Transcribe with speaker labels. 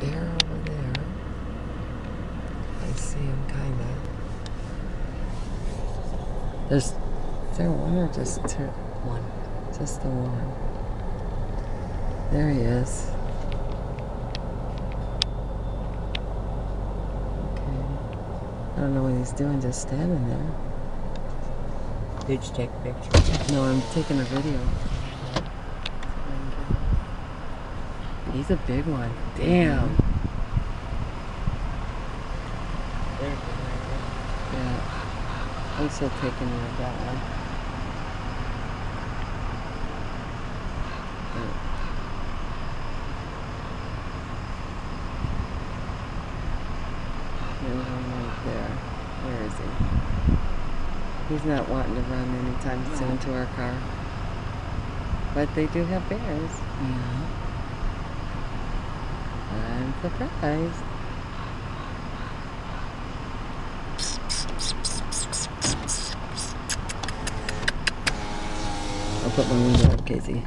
Speaker 1: bear over there. I see him kind of. There's, is there one or just two? One. Just the one. There he is. Okay. I don't know what he's doing, just standing there.
Speaker 2: Did you take a picture?
Speaker 1: No, I'm taking a video. He's a big one. Damn. Yeah. I'm still taking you of that one. There. Where is he? He's not wanting to run anytime soon to our car. But they do have bears.
Speaker 2: Yeah.
Speaker 1: I'm surprised. I'll put my window up, Casey.